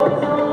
Oh.